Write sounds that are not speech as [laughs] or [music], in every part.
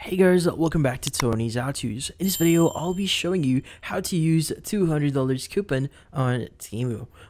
Hey guys, welcome back to Tony's How. In this video, I'll be showing you how to use $200 coupon on.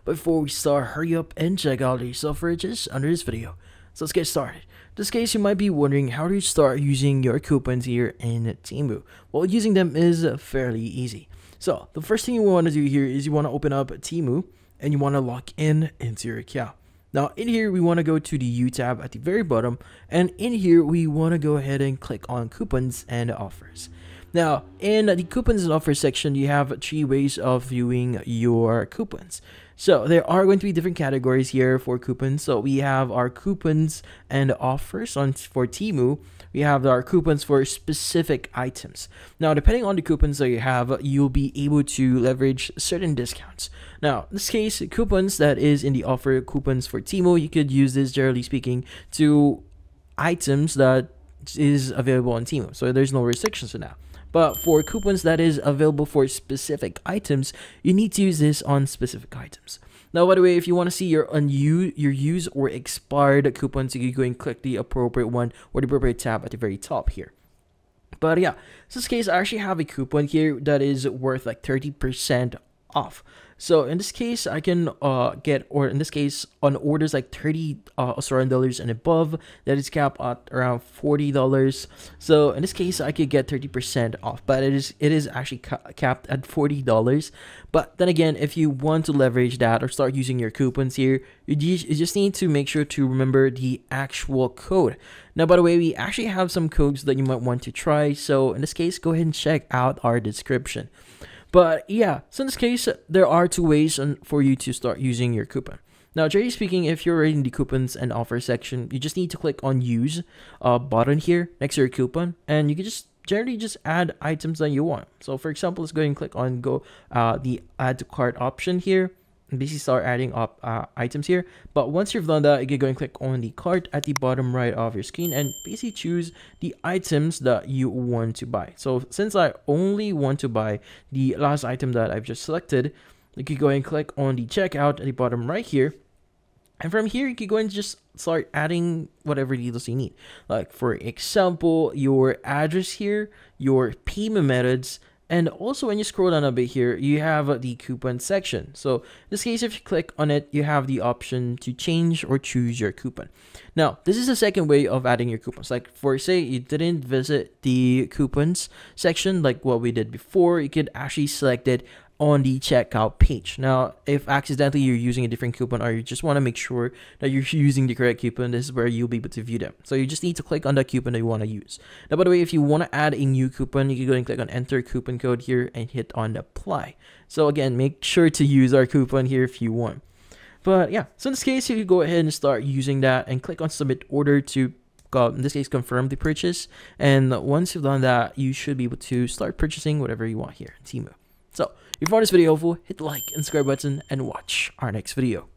But before we start, hurry up and check out the suffrages under this video. So let's get started. In this case, you might be wondering how to start using your coupons here in Temu. Well, using them is fairly easy. So the first thing you want to do here is you want to open up Temu and you want to log in into your account. Now in here, we want to go to the You tab at the very bottom and in here, we want to go ahead and click on coupons and offers. Now, in the coupons and offers section, you have three ways of viewing your coupons. So there are going to be different categories here for coupons. So we have our coupons and offers on for Temu. We have our coupons for specific items. Now, depending on the coupons that you have, you'll be able to leverage certain discounts. Now, in this case, coupons that is in the offer coupons for Temu, you could use this generally speaking to items that is available on Temu. So there's no restrictions for now. But for coupons that is available for specific items, you need to use this on specific items. Now, by the way, if you want to see your unused, your used or expired coupons, you can go and click the appropriate one or the appropriate tab at the very top here. But yeah, in this case, I actually have a coupon here that is worth like 30% off. So in this case, I can uh, get, or in this case, on orders like 30 uh, Australian dollars and above, that is capped at around $40. So in this case, I could get 30% off, but it is it is actually ca capped at $40. But then again, if you want to leverage that or start using your coupons here, you you just need to make sure to remember the actual code. Now, by the way, we actually have some codes that you might want to try. So in this case, go ahead and check out our description. But yeah, so in this case, there are two ways for you to start using your coupon. Now, generally speaking, if you're in the coupons and offer section, you just need to click on use uh, button here next to your coupon, and you can just generally just add items that you want. So for example, let's go and click on go uh, the add to cart option here basically start adding up uh, items here. But once you've done that, you can go and click on the cart at the bottom right of your screen and basically choose the items that you want to buy. So since I only want to buy the last item that I've just selected, you can go and click on the checkout at the bottom right here. And from here, you can go and just start adding whatever details you need. Like for example, your address here, your payment methods, and also when you scroll down a bit here, you have the coupon section. So in this case, if you click on it, you have the option to change or choose your coupon. Now, this is the second way of adding your coupons. Like for say you didn't visit the coupons section like what we did before, you could actually select it on the checkout page. Now, if accidentally you're using a different coupon or you just want to make sure that you're [laughs] using the correct coupon, this is where you'll be able to view them. So you just need to click on the coupon that you want to use. Now, by the way, if you want to add a new coupon, you can go and click on enter coupon code here and hit on apply. So again, make sure to use our coupon here if you want. But yeah, so in this case, you can go ahead and start using that and click on submit order to go in this case confirm the purchase and once you've done that you should be able to start purchasing whatever you want here in Temu. So if you found this video helpful, hit the like and subscribe button and watch our next video.